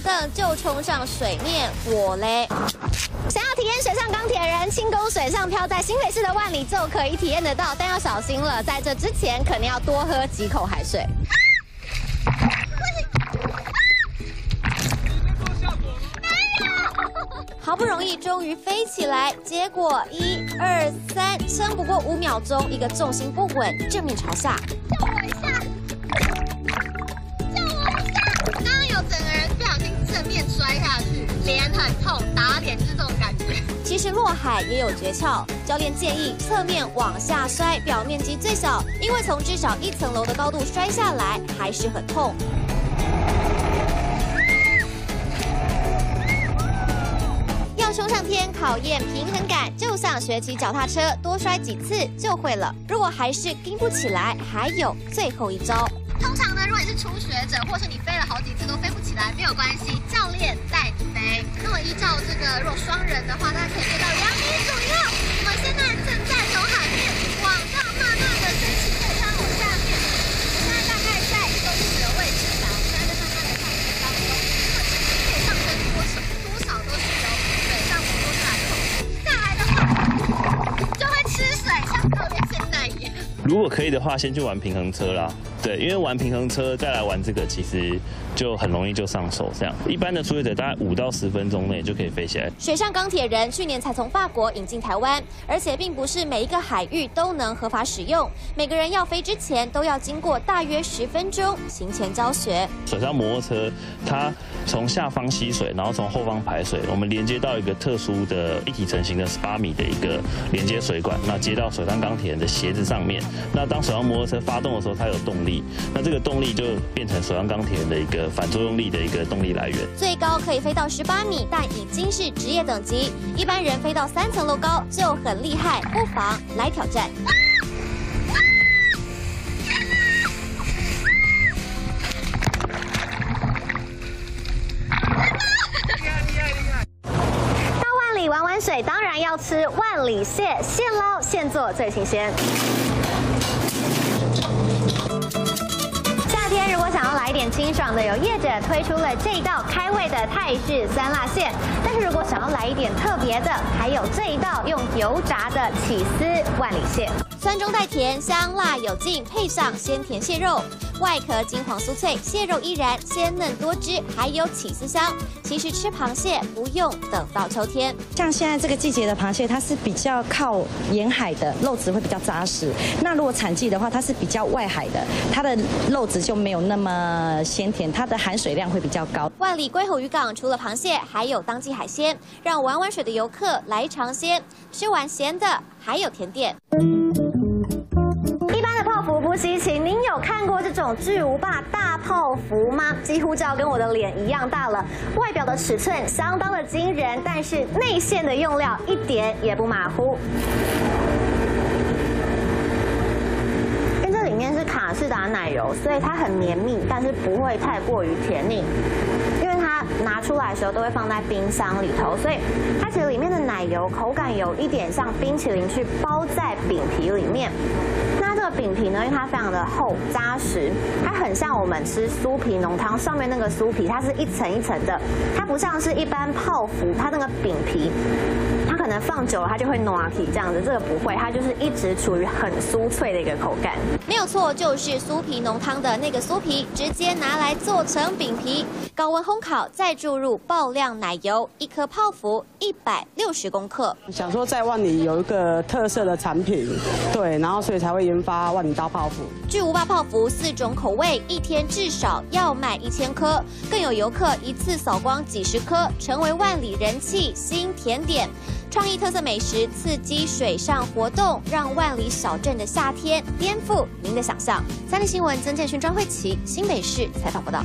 等就冲上水面，我嘞！想要体验水上钢铁人轻功水上漂，在新北市的万里就可以体验得到，但要小心了，在这之前肯定要多喝几口海水。好不容易终于飞起来，结果一二三，撑不过五秒钟，一个重心不稳，正面朝下！其实落海也有诀窍，教练建议侧面往下摔，表面积最小，因为从至少一层楼的高度摔下来还是很痛。要冲上天考验平衡感，就像学骑脚踏车，多摔几次就会了。如果还是跟不起来，还有最后一招。通常呢，如果你是初学者，或是你飞了好几次都飞不起来，没有关系，教练带你飞。那么依照这个，如果双人的话，大家可以飞到如果可以的话，先去玩平衡车啦。对，因为玩平衡车再来玩这个，其实就很容易就上手。这样，一般的初学者大概五到十分钟内就可以飞起来。水上钢铁人去年才从法国引进台湾，而且并不是每一个海域都能合法使用。每个人要飞之前都要经过大约十分钟行前教学。水上摩托车它从下方吸水，然后从后方排水，我们连接到一个特殊的一体成型的十八米的一个连接水管，那接到水上钢铁人的鞋子上面。那当水上摩托车发动的时候，它有动力。那这个动力就变成水上钢铁人的一个反作用力的一个动力来源。最高可以飞到十八米，但已经是职业等级，一般人飞到三层楼高就很厉害，不妨来挑战。到万里玩玩水，当然要吃万里蟹，现捞现做最新鲜。如果想要来一点清爽的，有业者推出了这一道开胃的泰式酸辣蟹。但是如果想要来一点特别的，还有这一道用油炸的起司万里蟹，酸中带甜，香辣有劲，配上鲜甜蟹肉。外壳金黄酥脆，蟹肉依然鲜嫩多汁，还有起司香。其实吃螃蟹不用等到秋天，像现在这个季节的螃蟹，它是比较靠沿海的，肉质会比较扎实。那如果产季的话，它是比较外海的，它的肉质就没有那么鲜甜，它的含水量会比较高。万里龟吼渔港除了螃蟹，还有当季海鲜，让玩玩水的游客来尝鲜。吃完咸的，还有甜点。有看过这种巨无霸大泡芙吗？几乎就要跟我的脸一样大了，外表的尺寸相当的惊人，但是内馅的用料一点也不马虎。因为这里面是卡士达奶油，所以它很绵密，但是不会太过于甜腻。因为它拿出来的时候都会放在冰箱里头，所以它其实里面的奶油口感有一点像冰淇淋去包在饼皮里面。饼皮呢，因为它非常的厚扎实，它很像我们吃酥皮浓汤上面那个酥皮，它是一层一层的，它不像是一般泡芙，它那个饼皮。它可能放久了它就会糯皮这样子，这个不会，它就是一直处于很酥脆的一个口感。没有错，就是酥皮浓汤的那个酥皮，直接拿来做成饼皮，高温烘烤，再注入爆量奶油，一颗泡芙一百六十公克。想说在万里有一个特色的产品，对，然后所以才会研发八万里刀泡芙。巨无霸泡芙四种口味，一天至少要卖一千颗，更有游客一次扫光几十颗，成为万里人气新甜点。创意特色美食，刺激水上活动，让万里小镇的夏天颠覆您的想象。三立新闻曾建勋、庄慧琪，新北市采访报道。